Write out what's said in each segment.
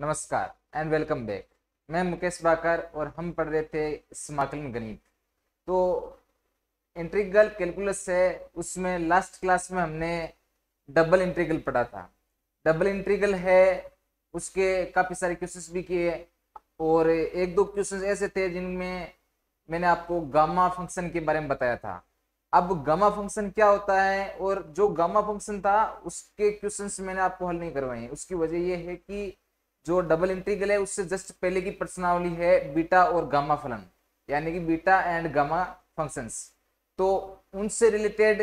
नमस्कार and welcome back मैं मुकेश बाकर और हम पढ़ रहे थे समाकलन गणित। तो इंटीग्रल कैलकुलस है, उसमें लास्ट क्लास में हमने डबल इंटीग्रल पढ़ा था। डबल इंटीग्रल है, उसके काफ़ी सारे क्वेश्चंस भी किए और एक दो क्वेश्चंस ऐसे थे जिनमें मैंने आपको गामा फ़ंक्शन के बारे में बताया था। अब गामा फ़ंक्शन क्या होता है और जो गामा फ़ंक्शन था, उसके क्वेश्चंस मैंने आपको हल नहीं करवाए उसकी वजह यह है कि जो डबल इंटीग्रल है, उससे जस्ट पहले की प्रश्नावली है बीटा और गामा फलन, यानी कि बीटा एंड गामा फ़ंक्शंस तो उनसे रिलेटेड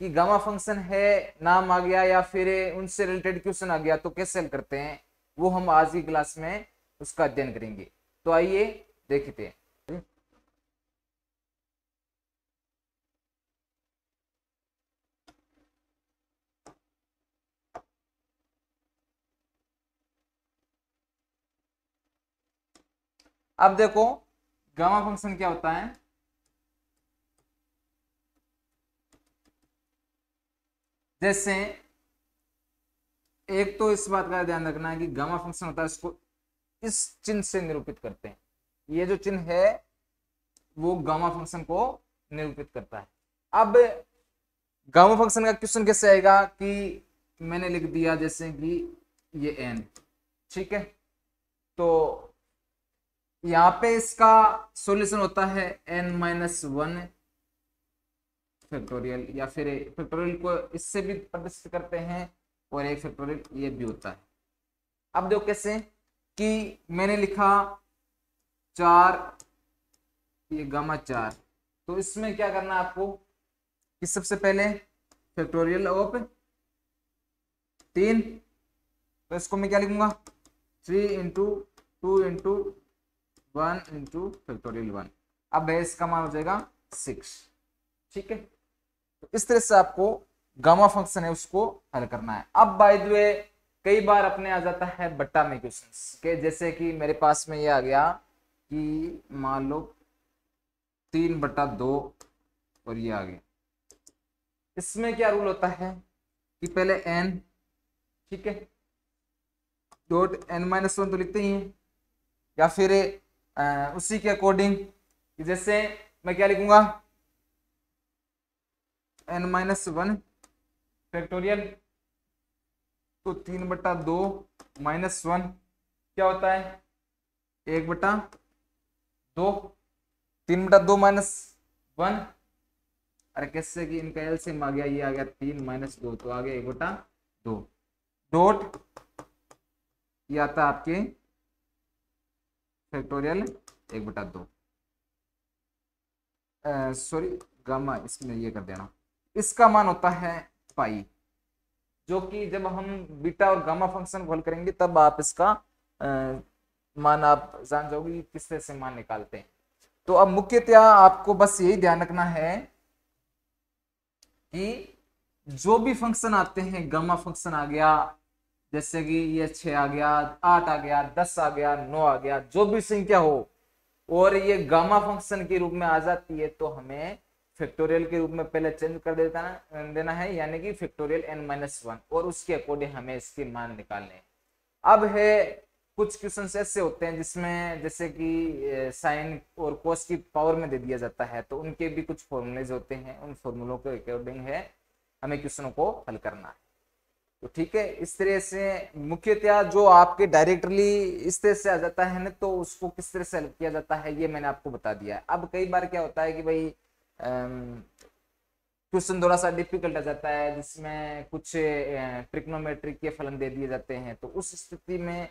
कि गामा फ़ंक्शन है, नाम आ गया या फिर उनसे रिलेटेड क्वेश्चन आ गया तो कैसे हल करते हैं, वो हम आज की क्लास में उसका अध्ययन करेंगे. तो आइए देखते हैं. अब देखो गामा फ़ंक्शन क्या होता है? जैसे, एक तो इस बात का ध्यान रखना है कि गामा फ़ंक्शन होता है, इसको इस चिन्ह से निरूपित करते हैं। ये जो चिन्ह है, वो गामा फ़ंक्शन को निरूपित करता है। अब गामा फ़ंक्शन का क्वेश्चन कैसे आएगा कि मैंने लिख दिया जैसे कि ये एन ठीक है? तो यहाँ पे इसका सॉल्यूशन होता है एन माइनस वन फैक्टोरियल या फिर फैक्टोरियल को इससे भी प्रदर्शित करते हैं और एक फैक्टोरियल ये भी होता है। अब देखो कैसे कि मैंने लिखा चार, ये गामा चार। तो इसमें क्या करना है आपको कि सबसे पहले फैक्टोरियल ऑफ़ तीन तो इसको मैं क्या लिखूँगा? Three into two into one into factorial one अब है इसका मान हो जाएगा सिक्स ठीक है? तो इस तरह से आपको गामा फ़ंक्शन है, उसको हल करना है। अब बाय द वे कई बार अपने आ जाता है बट्टा में क्वेश्चन के जैसे कि मेरे पास में ये आ गया कि मान लो तीन बट्टा दो और ये आ गया। इसमें क्या रूल होता है? कि पहले एन ठीक है? डॉट एन माइनस वन तो लिखते ही हैं। या फिर उसी के अकॉर्डिंग जैसे मैं क्या लिखूँगा? एन माइनस वन फैक्टोरियल तो तीन बटा दो माइनस वन क्या होता है? एक बटा दो। तीन बटा दो माइनस वन अरे कैसे कि इनका एल एलसीएम आ गया, ये आ गया तीन माइनस दो तो आ गया एक बटा दो। डॉट ये आता आपके फैक्टोरियल एक बटा दो। सॉरी गामा इसमें ये कर देना। इसका मान होता है पाई जो कि जब हम बीटा और गामा फ़ंक्शन को हल करेंगे तब आप इसका आ, मान आप जान जाओगे किस तरह से मान निकालते हैं। तो अब मुख्यतः आपको बस यही ध्यान रखना है कि जो भी फ़ंक्शन आते हैं गामा फ़ंक्शन आ गया जैसे कि ये छह आ गया, आठ आ गया, दस आ गया, नौ आ गया, जो भी संख्या हो, और ये गामा फ़ंक्शन के रूप में आ जाती है तो हमें फैक्टोरियल के रूप में पहले चेंज कर देता ना, देना है, यानी कि फैक्टोरियल एन माइनस वन और उसके अकॉर्डिंग हमें इसके मान निकालने अब है, कुछ क्वेश्चन ऐसे होते हैं जिसमें, जैसे कि साइन और कोस की पावर में दे दिया जाता है तो उनके भी कुछ फॉर्मूलेज होते हैं, उन फॉर्मूलों के अकॉर्डिंग है, हमें क्वेश्चनों को हल करना है। तो ठीक है, इस तरह से मुख्यतः जो आपके डायरेक्टली इस तरह से आ जाता है ना तो उसको किस तरह से हल किया जाता है, ये मैंने आपको बता दिया अब कई बार क्या होता है कि भाई क्वेश्चन थोड़ा सा डिफ़िकल्ट आ जाता है, जिसमें कुछ ट्रिक्नोमेट्रिक के फलन दे दिए जाते हैं तो उस स्थिति में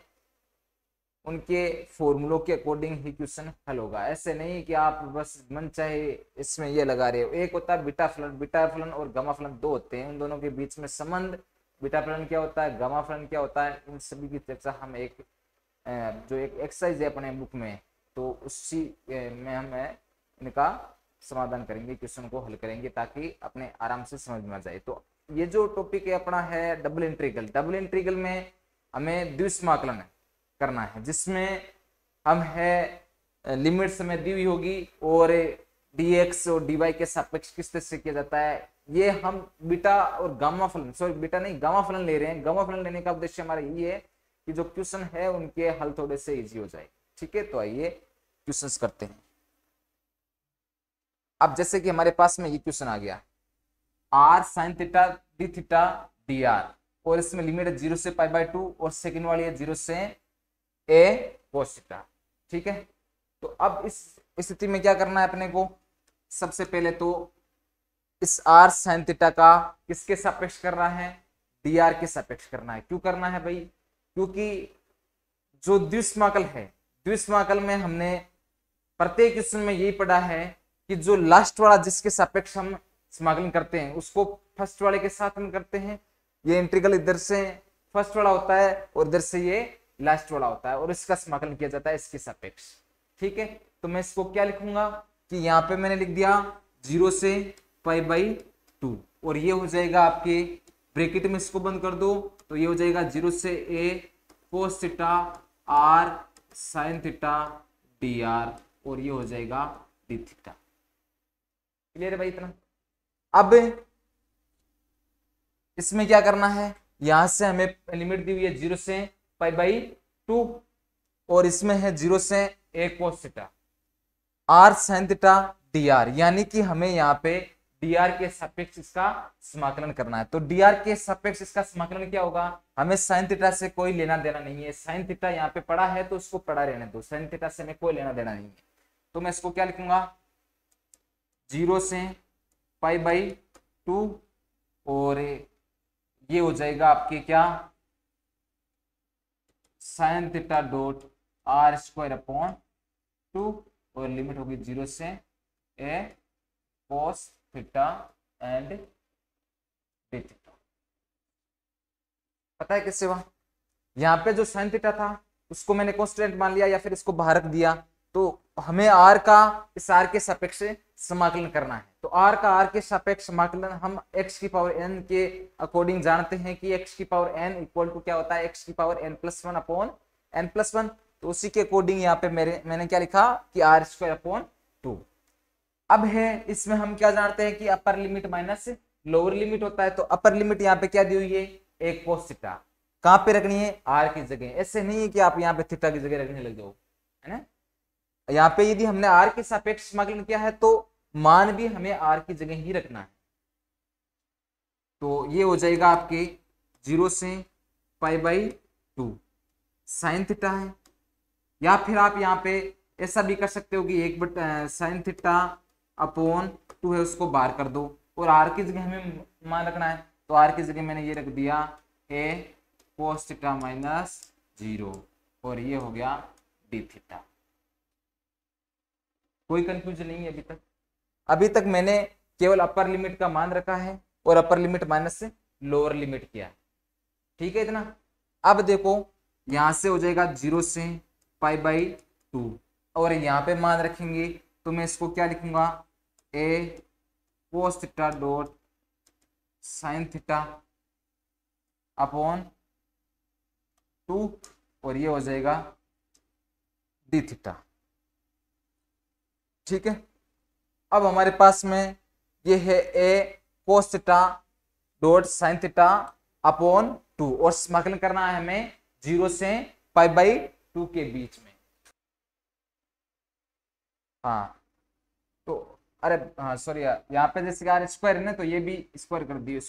उनके फॉर्मूलों के अकॉर्डिंग ही क्वेश्चन हल होगा। ऐसे नहीं कि आप बस मन चाहे इसमें ये लगा रहे हो। एक होता है बीटा फलन बीटा फलन और गमा फलन, दो होते हैं। उन दोनों के बीच में संबंध बीटा फलन क्या होता है गमा फलन क्या होता है, इन सभी की चर्चा हम एक जो एक एक्सरसाइज है अपने बुक में तो उसी में हम इनका समाधान करेंगे क्वेश्चन को हल करेंगे ताकि अपने आराम से समझ में आ जाए। तो ये जो टॉपिक है अपना है डबल इंट्रीगल डबल इंट्रीगल में हमें द्विस्माकलन करना है, जिसमें हम, है लिमिट हमें दी हुई होगी और dx और dy के सापेक्ष किस तरह से किया जाता है ये हम बीटा और गामा फलन सॉरी बीटा नहीं, गामा फलन ले रहे हैं। गामा फलन लेने का उद्देश्य हमारा ये है कि जो क्वेश्चन है उनके हल थोड़े से इजी हो जाए। ठीक है? तो आइए क्वेश्चंस करते हैं। अब जैसे कि हमारे पास में ये क्वेश्चन आ गया। R sine theta D theta D R और इसमें लिमिट ज़ीरो से पाई बाय टू और सेकेंड वाली है ज़ीरो से ए कोस थीटा ठीक है? तो अब इस स्थिति में क्या करना है अपने को? सबसे पहले तो इस आर साइन थीटा का किसके सापेक्ष कर रहा है? डी आर के सापेक्ष करना है। क्यों करना है भाई? क्योंकि जो द्विस्माकल है, द्विस्माकल में हमने प्रत्येक क्वेश्चन में यही पढ़ा है कि जो लास्ट वाला जिसके सापेक्ष हम समाकलन करते हैं, उसको फ़र्स्ट वाले के साथ हम करते हैं। ये इंट्रीगल इधर से फ़र्स्ट वाला होता है और इधर से ये लास्ट वाला होता है और इसका समाकलन किया जाता है इसके सापेक्ष। ठीक है? तो मैं इसको क्या लिखूँगा कि यहाँ पे मैंने लिख दिया ज़ीरो से पाई बाई टू। और ये हो जाएगा आपके ब्रेकेट में इसको बंद कर दो तो ये हो जाएगा ज़ीरो से A cos theta R sine theta D R और ये हो जाएगा डी थीटा। क्लियर है भाई इतना? अब इसमें क्या करना है? यहाँ से हमें लिमिट दी हुई है ज़ीरो से पाई बाई टू, और इसमें है ज़ीरो से एक cos theta, R sine theta D R यानी कि हमें यहाँ पे आर के सापेक्ष इसका समाकलन करना है। तो आर के सापेक्ष इसका समाकलन क्या होगा? हमें साइन थीटा से कोई लेना देना नहीं है। साइन थीटा यहाँ पे पड़ा है तो उसको पड़ा रहने दो। साइन थीटा से हमें कोई लेना देना नहीं है। तो मैं इसको क्या लिखूँगा? ज़ीरो से पाई बाई टू और ये हो जाएगा आपके क्या? Sine theta dot R square upon two और लिमिट होगी ज़ीरो से A cos theta and D theta पता है किससे हुआ? यहाँ पे जो साइन थीटा था, उसको मैंने कॉन्स्टेंट मान लिया या फिर इसको बाहर दिया तो हमें आर का, इस आर के सापेक्ष समाकलन करना है। तो आर का आर के सापेक्ष समाकलन हम एक्स की पावर एन के अकॉर्डिंग जानते हैं कि एक्स की पावर एन इक्वल टू क्या होता है? एक्स की power N plus one upon N plus one तो उसी के अकॉर्डिंग यहाँ पे मेरे, मैंने क्या लिखा कि आर स्क्वायर अपॉन अब है, इसमें हम क्या जानते हैं कि upper limit minus lower limit होता है तो अपर लिमिट यहाँ पे क्या दी हुई है? एक कोस थीटा कहाँ पे रखनी है? आर की जगह। ऐसे नहीं है कि आप यहाँ पे थीटा की जगह रखने लग जाओ, है ना? यहाँ पे यदि हमने आर के सापेक्ष समाकलन किया है तो मान भी हमें आर की जगह ही रखना है। तो ये हो जाएगा आपके ज़ीरो से pi by two sine theta है। या फिर आप यहाँ पे ऐसा भी कर सकते हो कि एक but sine theta upon two है, उसको बाहर कर दो। और आर की जगह हमें मान रखना है। तो आर की जगह मैंने ये रख दिया A cos theta minus zero और ये हो गया डी थीटा कोई कंफ्यूजन नहीं है अभी तक। अभी तक मैंने केवल अपर लिमिट का मान रखा है और अपर लिमिट माइनस से लोअर लिमिट किया ठीक है इतना? अब देखो, यहाँ से हो जाएगा ज़ीरो से पाई बाई टू और यहाँ पे मान रखेंगे तो मैं इसको क्या लिखूँगा? A cos theta dot sine theta upon two और ये हो जाएगा डी थीटा ठीक है? अब हमारे पास में ये है A cos theta dot sine theta upon two और समाकलन करना है हमें ज़ीरो से पाई बाई टू के बीच में। हाँ अरे हाँ सॉरी यहाँ पे जैसे यार स्क्वायर है ना तो ये भी स्क्वायर कर दिए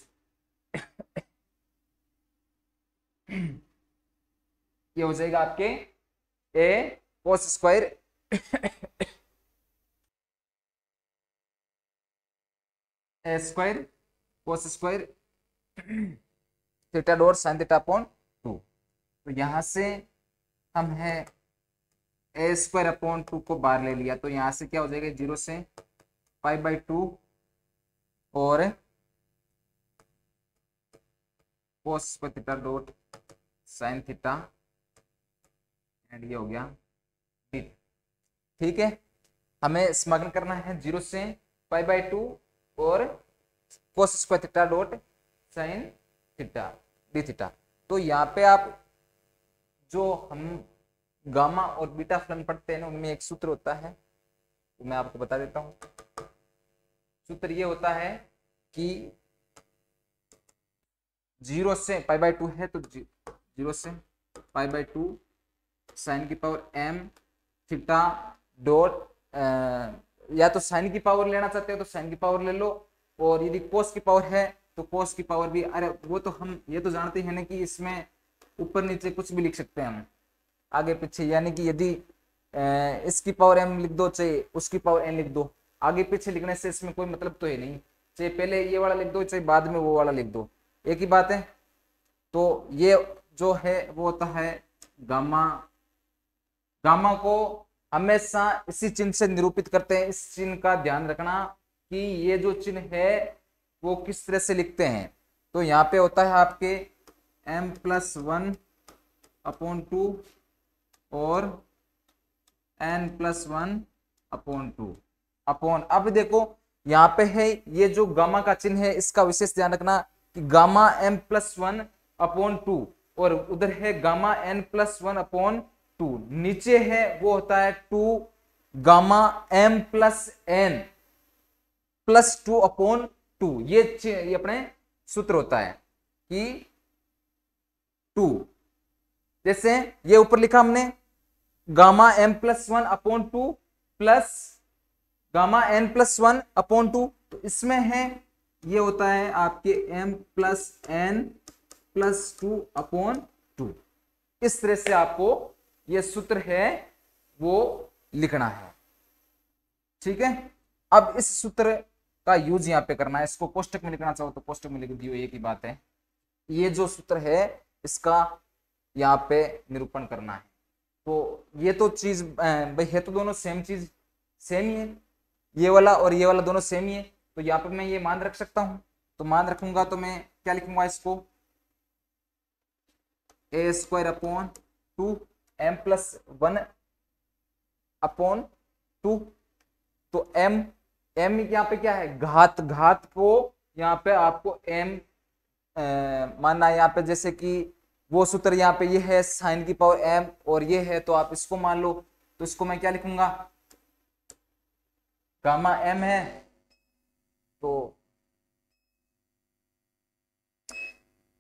ये हो जाएगा आपके A cos square A square cos square theta dot sine theta upon two तो यहाँ से हम है ए स्क्वायर अपॉन टू को बाहर ले लिया। तो यहाँ से क्या हो जाएगा, ज़ीरो से फाइव बाई टू और theta dot sine theta and ये हो गया ठीक है? हमें स्मगल करना है ज़ीरो से फाइव बाई टू और cos square theta dot sine theta D theta तो यहाँ पे आप जो हम गामा और बीटा फलन पढ़ते हैं ना, उनमें एक सूत्र होता है तो मैं आपको बता देता हूँ। सूत्र ये होता है कि ज़ीरो से पाई बाई टू है तो ज़ीरो से पाई बाई टू साइन की पावर एम थीटा डॉट या तो साइन की पावर लेना चाहते हो तो साइन की पावर ले लो, और यदि कोस की पावर है तो कोस की पावर भी, अरे वो तो हम ये तो जानते हैं ना कि इसमें ऊपर नीचे कुछ भी लिख सकते हैं हम। आगे पीछे, यानी कि यदि इसकी पावर एम लिख दो चाहे उसकी पावर एन लिख दो आगे पीछे लिखने से इसमें कोई मतलब तो है नहीं। चाहे पहले ये वाला लिख दो, चाहे बाद में वो वाला लिख दो। एक ही बात है। तो ये जो है, वो होता है गामा। गामा को हमेशा इसी चिन्ह से निरूपित करते हैं। इस चिन्ह का ध्यान रखना कि ये जो चिन्ह है, वो किस तरह से लिखते हैं। तो यहाँ पे होता है आपके m plus one upon two और n plus one upon two upon अब देखो, यहाँ पे है, ये जो गामा का चिन्ह है, इसका विशेष ध्यान रखना कि gamma m plus one upon two और उधर है gamma n plus one upon two नीचे है, वो होता है two gamma m plus N plus two upon two ये ये अपने सूत्र होता है कि टू जैसे ये ऊपर लिखा हमने, gamma M plus one upon two plus gamma N plus one upon two तो इसमें है, ये होता है आपके M plus N plus two upon two. इस तरह से आपको ये सूत्र है, वो लिखना है। ठीक है? अब इस सूत्र का यूज़ यहाँ पे करना है। इसको कोष्टक में लिखना चाहो तो कोष्टक में लिख दियो एक ही बात है। ये जो सूत्र है, इसका यहाँ पे निरूपण करना है। तो ये तो चीज़ भाई, है तो दोनों सेम चीज़, सेम ही है। ये वाला और ये वाला दोनों सेम ही है तो यहाँ पे मैं ये मान रख सकता हूँ। तो मान रखूँगा तो मैं क्या लिखूँगा इसको? A square upon two M plus one upon two तो एम एम यहाँ पे क्या है? घात घात को यहाँ पे आपको एम मानना है। यहाँ पे जैसे कि वो सूत्र यहाँ पे ये है साइन की पावर एम और ये है तो आप इसको मान लो। तो इसको मैं क्या लिखूँगा? गामा एम है तो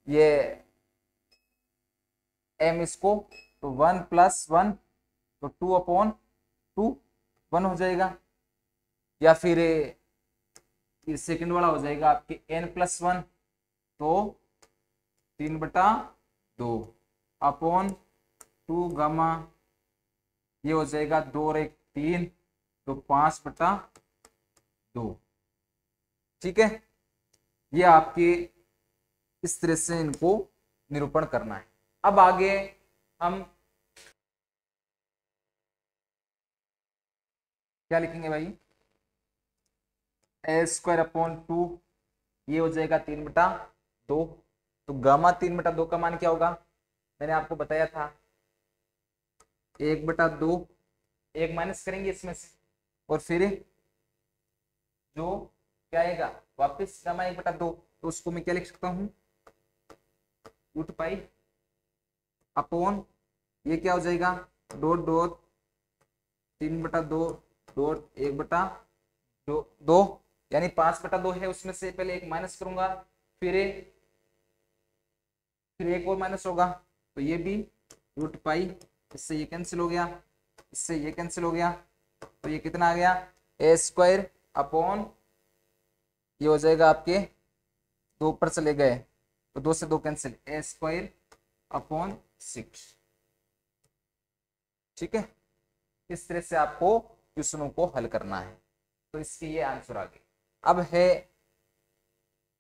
ये एम इसको तो वन प्लस वन तो टू अपॉन टू वन हो जाएगा। या फिर सेकंड वाला हो जाएगा आपके एन प्लस वन तो तीन बटा दो अपॉन टू गामा ये हो जाएगा दो और एक तीन। तो पाँच बटा दो। ठीक है? ये आपके इस तरह से इनको निरूपण करना है। अब आगे हम क्या लिखेंगे भाई? ए स्क्वायर अपॉन टू, ये हो जाएगा तीन बटा दो। तो गामा तीन बटा दो का मान क्या होगा? मैंने आपको बताया था। एक बटा दो, एक माइनस करेंगे इसमें से। और फिर जो क्या आएगा? वापिस एक बटा दो। तो उसको मैं क्या लिख सकता हूँ? रूट पाई अपॉन ये क्या हो जाएगा? डॉट डॉट तीन बटा दो डॉट एक बटा दो दो, यानी पाँच बटा दो है उसमें से पहले एक माइनस करूँगा, फिर फिर एक और माइनस होगा। तो ये भी रूट पाई इससे ये कैंसिल हो गया, इससे ये कैंसिल हो गया। तो ये कितना आ गया? ए स्क्वायर अपॉन ये हो जाएगा आपके दो पर चले गए। तो दो से दो cancel A square upon six ठीक है? इस तरह से आपको क्वेश्चनों को हल करना है? तो इसके ये आंसर आ गए। अब है,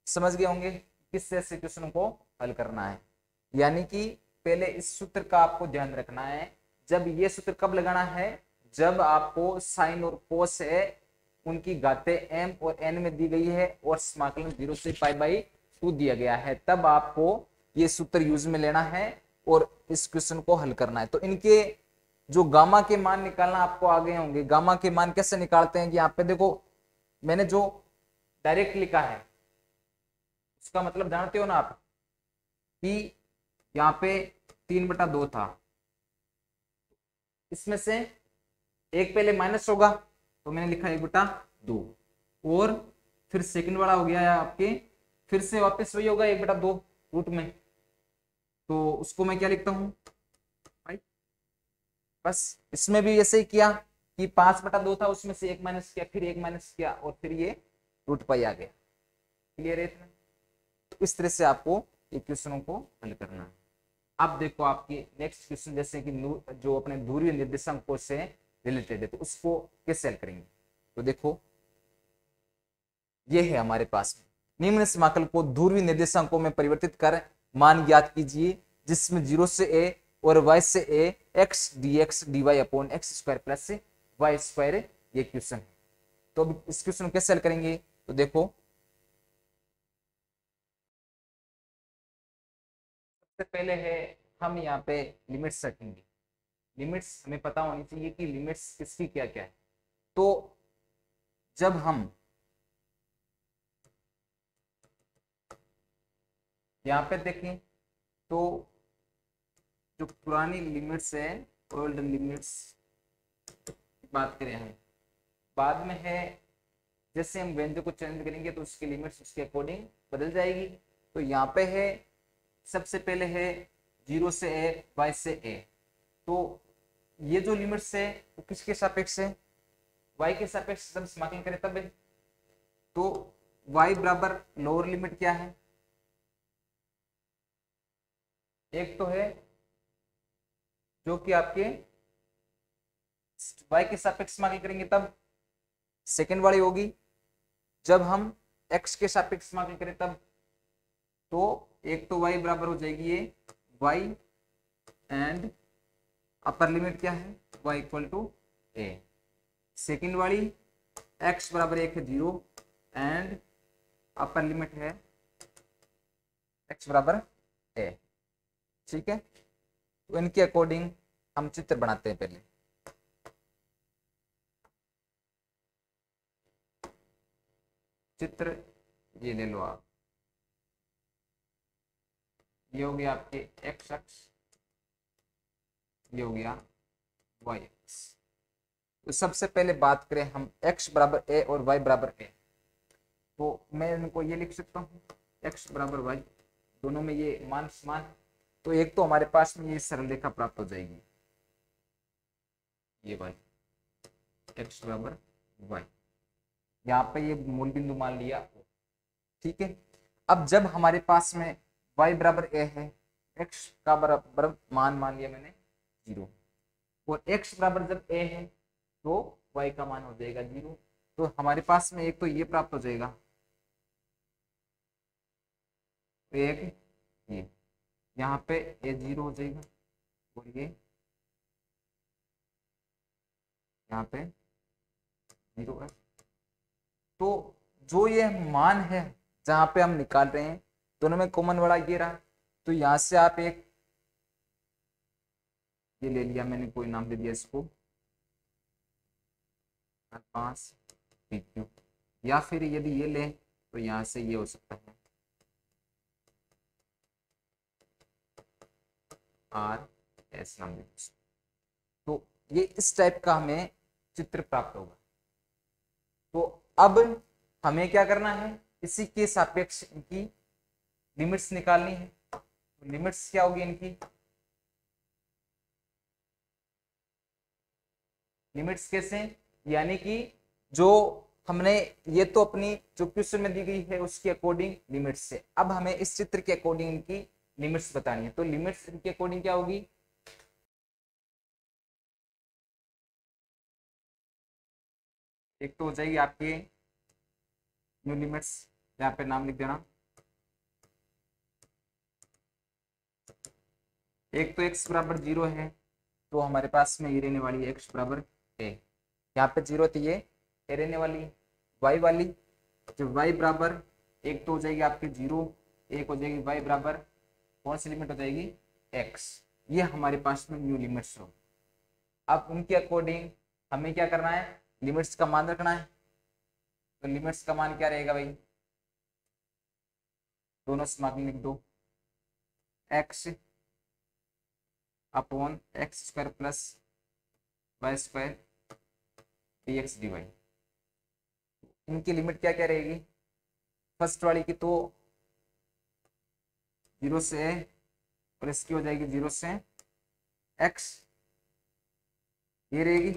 समझ गए होंगे किस तरह से क्वेश्चन को हल करना है। यानी कि पहले इस सूत्र का आपको ध्यान रखना है। जब ये सूत्र कब लगाना है? जब आपको साइन और कोस है, उनकी गाते एम और एन में दी गई है और समाकलन ज़ीरो से पाई बाई टू दिया गया है, तब आपको ये सूत्र यूज़ में लेना है और इस क्वेश्चन को हल करना है। तो इनके जो गामा के मान निकालना आपको आगे होंगे। गामा के मान कैसे निकालते हैं कि यहाँ पे देखो, मैंने जो डायरेक्ट लिखा है, उसका मतलब जानते हो ना आप कि यहाँ पे तीन बटा दो था। इसमें से एक पहले माइनस होगा तो मैंने लिखा एक बटा दो। और फिर सेकंड वाला हो गया है आपके, फिर से वापस वही होगा, एक बटा दो रूट में। तो उसको मैं क्या लिखता हूँ? बस, इसमें भी ऐसे ही किया कि पाँच बटा दो था, उसमें से एक माइनस किया, फिर एक माइनस किया, और फिर ये रूट पाई आ गया। क्लियर है इतना? तो इस तरह से आपको इक्वेशनों को हल करना है। अब देखो आपकी नेक्स्ट क्वेश्चन जैसे कि जो अपने दूरी निर्देशांकों से रिलेटेड है तो उसको कैसे हल करेंगे? तो देखो, ये है हमारे पास। निम्न समाकल को ध्रुवीय निर्देशांकों में परिवर्तित कर मान ज्ञात कीजिए, जिसमें ज़ीरो से ए और वाई से A X D X D Y upon X square plus Y square ये क्वेश्चन है। तो अब इस क्वेश्चन कैसे हल करेंगे? तो देखो, सबसे पहले है, हम यहाँ पे लिमिट्स रखेंगे। लिमिट्स हमें पता होनी चाहिए कि लिमिट्स किसकी क्या क्या है। तो जब हम यहाँ पे देखें तो जो पुरानी लिमिट्स है ओल्ड लिमिट्स बात करें हम, बाद में है, जैसे हम व्यंजन को चेंज करेंगे तो उसकी लिमिट्स उसके अकॉर्डिंग बदल जाएगी। तो यहाँ पे है, सबसे पहले है ज़ीरो से ए वाई से ए तो ये जो लिमिट्स है, वो किसके सापेक्ष है? वाई के सापेक्ष जब समाकलन करें तब तो वाई बराबर लोअर लिमिट क्या है? एक तो है जो कि आपके y के सापेक्ष समाकल करेंगे तब। सेकेंड वाली होगी, जब हम x के सापेक्ष समाकल करें तब। तो एक तो y बराबर हो जाएगी ये y एंड अपर लिमिट क्या है? Y equal to A second वाली, x बराबर एक है ज़ीरो एंड अपर लिमिट है x बराबर ए ठीक है? तो इनके अकॉर्डिंग हम चित्र बनाते हैं पहले। चित्र, ये ले लो आप। ये हो गया आपके एक्स एक्स ये हो गया वाई एक्स तो सबसे पहले बात करें हम x बराबर ए और y बराबर ए तो मैं इनको ये लिख सकता हूँ, x बराबर y दोनों में ये मान समान। तो एक तो हमारे पास में ये सरल रेखा प्राप्त हो जाएगी। ये वाई एक्स बराबर वाई यहाँ पे ये मूल बिंदु मान लिया। ठीक है? अब जब हमारे पास में y बराबर ए है, x का बराबर मान मान लिया मैंने। ज़ीरो। और x बराबर जब a है तो y का मान हो जाएगा ज़ीरो। तो हमारे पास में एक तो ये प्राप्त हो जाएगा। एक, ये। यहाँ पे ए ज़ीरो हो जाएगा, और ये। यहाँ पे ज़ीरो है। तो जो ये मान है, जहाँ पे हम निकाल रहे हैं, दोनों में कॉमन वाला ये रहा। तो यहाँ से आप एक ये ले लिया मैंने, कोई नाम दे दिया इसको। पाँच या फिर यदि ये ले तो यहाँ से ये हो सकता है। आर एस नाम दे तो ये इस टाइप का हमें चित्र प्राप्त होगा। तो अब हमें क्या करना है? इसी के सापेक्ष इनकी लिमिट्स निकालनी है। तो लिमिट्स क्या होगी इनकी? लिमिट्स कैसे यानी कि जो हमने ये तो अपनी जो क्वेश्चन में दी गई है, उसके अकॉर्डिंग लिमिट्स से। अब हमें इस चित्र के अकॉर्डिंग इनकी लिमिट्स बतानी है। तो लिमिट्स के अकॉर्डिंग क्या होगी? एक तो हो जाएगी आपके न्यू लिमिट्स यहाँ पे नाम लिख देना। एक तो x बराबर ज़ीरो है तो हमारे पास में ये रहने वाली है x बराबर ए, यहाँ पे ज़ीरो थी ये ए रहने वाली, y वाली जब y बराबर एक तो हो जाएगी आपकी ज़ीरो, एक हो जाएगी वाई बराबर, कौन सी लिमिट हो जाएगी? एक्स ये हमारे पास में न्यू लिमिट्स हो। अब उनके अकॉर्डिंग हमें क्या करना है? लिमिट्स का मान रखना है। तो लिमिट्स का मान क्या रहेगा भाई? दोनों समाकलन लिख दो। X upon X square plus Y square D X D Y इनकी लिमिट क्या क्या रहेगी? फ़र्स्ट वाली की तो ज़ीरो से और इसकी हो जाएगी ज़ीरो से एक्स ये रहेगी।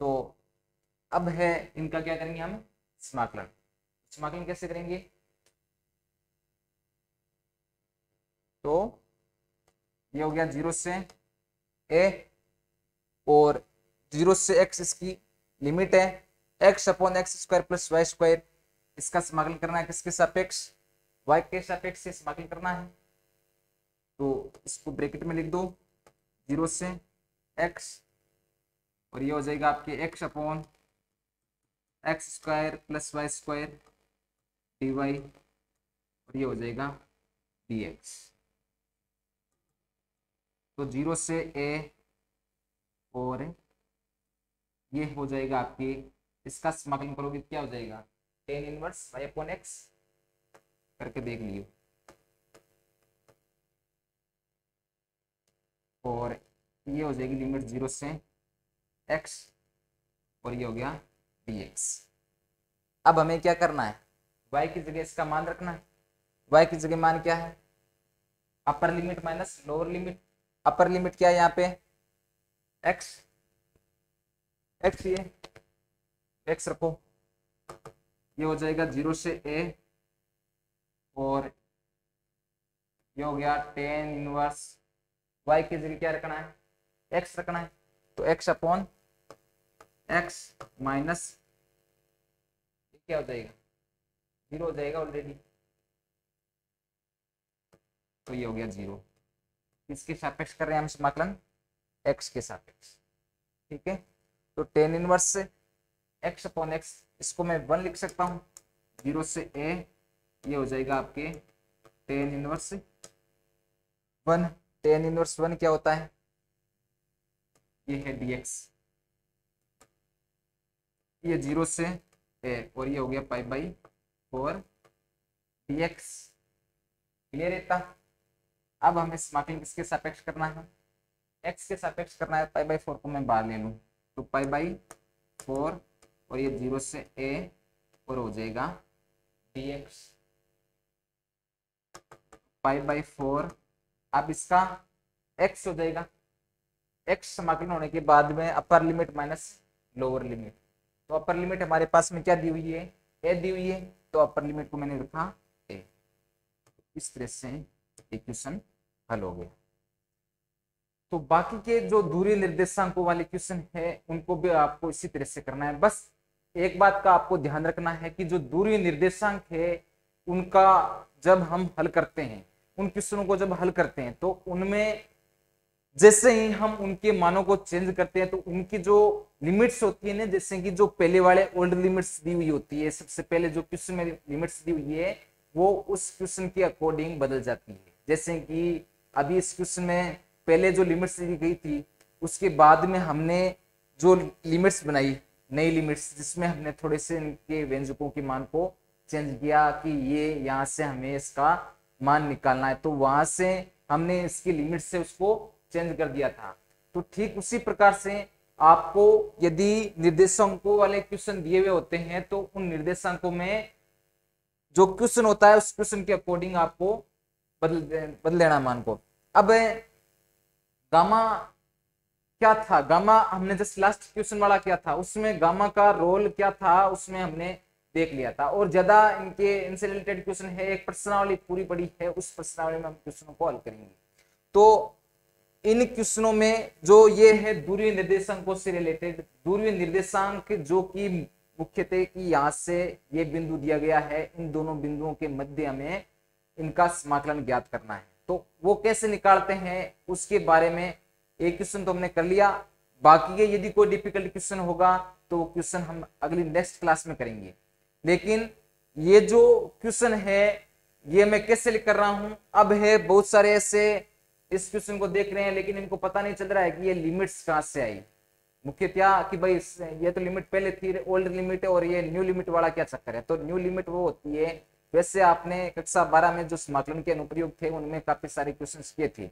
तो अब है इनका क्या करेंगे हम? समाकलन। समाकलन कैसे करेंगे? तो ये हो गया ज़ीरो से ए और ज़ीरो से एक्स इसकी लिमिट है। X upon X square plus Y square, इसका समाकलन करना है किसके सापेक्ष? वाई के सापेक्ष से समाकलन करना है। तो इसको ब्रैकेट में लिख दो, ज़ीरो से एक्स, और ये हो जाएगा आपके X upon X square plus Y square D Y, और ये हो जाएगा डी एक्स। तो ज़ीरो से ए और ये हो जाएगा आपकी, इसका समाकलन करोगे क्या हो जाएगा? Tan inverse Y upon X करके देख लियो। और ये हो जाएगी लिमिट ज़ीरो से एक्स और ये हो गया डी एक्स अब हमें क्या करना है? y की जगह इसका मान रखना है। y की जगह मान क्या है? Upper limit minus lower limit upper limit क्या है यहाँ पे? x x ये एक्स रखो। ये हो जाएगा ज़ीरो से ए और ये हो गया टेन इनवर्स y की जगह क्या रखना है? एक्स रखना है। तो एक्स अपॉन एक्स माइनस क्या हो जाएगा? ज़ीरो हो जाएगा ऑलरेडी तो ये हो गया ज़ीरो। किसके सापेक्ष कर रहे हैं हम समाकलन एक्स के सापेक्ष। ठीक है? तो टेन इनवर्स से x अपॉन एक्स इसको मैं वन लिख सकता हूँ। ज़ीरो से a, ये हो जाएगा आपके tan inverse one tan inverse one क्या होता है? ये है dx ये ज़ीरो से ए और ये हो गया pi by four X clear इतना? अब हमें समाकलन किसके सापेक्ष करना है? एक्स के सापेक्ष करना है पाई बाई फोर को मैं बाहर ले लूँ। तो पाई बाई फोर और ये ज़ीरो से ए और हो जाएगा D X pi by four, अब इसका एक्स हो जाएगा। एक्स समाकलन होने के बाद में upper limit minus lower limit तो अपर लिमिट हमारे पास में क्या दी हुई है? ए दी हुई है तो अपर लिमिट को मैंने रखा ए इस तरह से इक्वेशन हल हो गया। तो बाकी के जो दूरी निर्देशांकों वाले क्वेश्चन है, उनको भी आपको इसी तरह से करना है। बस एक बात का आपको ध्यान रखना है कि जो दूरी निर्देशांक है, उनका जब हम हल करते हैं, उन क्वेश्चनों को जब हल करते हैं तो उनमें जैसे ही हम उनके मानों को चेंज करते हैं तो उनकी जो लिमिट्स होती है ना, जैसे कि जो पहले वाले ओल्ड लिमिट्स दी हुई होती है, सबसे पहले जो क्वेश्चन में लिमिट्स दी हुई है, वो उस क्वेश्चन के अकॉर्डिंग बदल जाती है। जैसे कि अभी इस क्वेश्चन में पहले जो लिमिट्स दी गई थी, उसके बाद में हमने जो लिमिट्स बनाई, नई लिमिट्स जिसमें हमने थोड़े से इनके व्यंजकों के मान को चेंज किया कि ये यहाँ से हमें इसका मान निकालना है। तो वहाँ से हमने इसकी लिमिट से उसको चेंज कर दिया था। तो ठीक उसी प्रकार से आपको यदि निर्देशांकों वाले क्वेश्चन दिए हुए होते हैं तो उन निर्देशांकों में जो क्वेश्चन होता है, उस क्वेश्चन के अकॉर्डिंग आपको बदल बदल देना मान को। अब गामा क्या था? गामा हमने जस्ट लास्ट क्वेश्चन वाला क्या था। उसमें गामा का रोल क्या था, उसमें हमने देख लिया था। और ज़्यादा इनके, इनसे रिलेटेड क्वेश्चन है, एक प्रश्नावली पूरी पड़ी है, उस प्रश्नावली में हम क्वेश्चनों को हल करेंगे। तो इन क्वेश्चनों में जो ये है दूरवीय निर्देशांकों से रिलेटेड दूरवीय निर्देशांक जो कि मुख्यतः कि यहाँ से ये बिंदु दिया गया है, इन दोनों बिंदुओं के मध्य में इनका समाकलन ज्ञात करना है। तो वो कैसे निकालते हैं, उसके बारे में एक क्वेश्चन तो हमने कर लिया। बाकी के यदि कोई डिफ़िकल्ट क्वेश्चन होगा तो वो क्वेश्चन हम अगली नेक्स्ट क्लास में करेंगे। लेकिन ये जो क्वेश्चन है, ये मैं कैसे लिख कर रहा हूँ, अब है बहुत सारे ऐसे इस क्वेश्चन को देख रहे हैं, लेकिन इनको पता नहीं चल रहा है कि ये लिमिट्स कहाँ से आई। मुख्य क्या कि भाई, ये तो लिमिट पहले थी ओल्ड लिमिट है और ये न्यू लिमिट वाला क्या चक्कर है? तो न्यू लिमिट वो होती है वैसे आपने कक्षा बारह में जो समाकलन के अनुप्रयोग थे, उनमें काफ़ी सारे क्वेश्चन किए थे।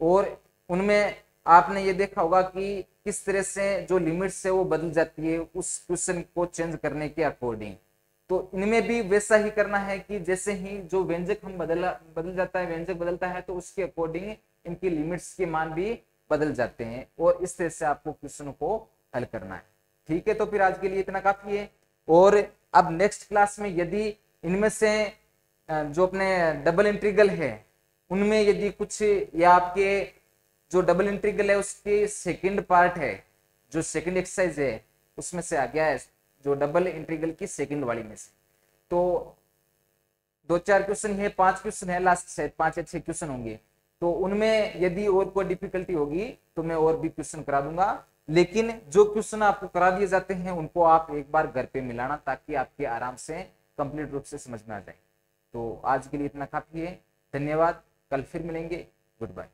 और उनमें आपने ये देखा होगा कि किस तरह से जो लिमिट्स है, वो बदल जाती है उस क्वेश्चन को चेंज करने के अकॉर्डिंग तो इनमें भी वैसा ही करना है कि जैसे ही जो व्यंजक हम बदला, बदल जाता है, व्यंजक बदलता है तो उसके अकॉर्डिंग इनकी लिमिट्स के मान भी बदल जाते हैं। और इस तरह से आपको क्वेश्चन को हल करना है। ठीक है तो फिर आज के लिए इतना काफ़ी है। और अब नेक्स्ट क्लास में यदि इनमें से जो अपने डबल इंट्रीगल है, उनमें यदि कुछ या आपके जो डबल इंट्रीगल है, उसके सेकंड पार्ट है, जो सेकंड एक्सरसाइज है, उसमें से आ गया है, जो डबल इंट्रीगल की सेकंड वाली में से। तो दो चार क्वेश्चन है, पाँच क्वेश्चन है लास्ट शायद पाँच या छह क्वेश्चन होंगे। तो उनमें यदि और कोई डिफिकल्टी होगी तो मैं और भी क्वेश्चन करा दूँगा। लेकिन जो क्वेश्चन आपको करा दिए जाते हैं, उनको आप एक बार घर पे मिलाना, ताकि आपके आराम से कंप्लीट रूप से समझ में आ जाए। तो आज के लिए इतना काफ़ी है धन्यवाद। कल फिर मिलेंगे। Good bye.